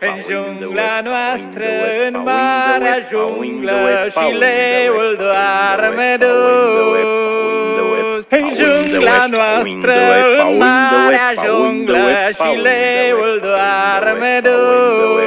În jungla noastră, în marea junglă Și leul doarme dus În jungla noastră, în marea junglă Și leul doarme dus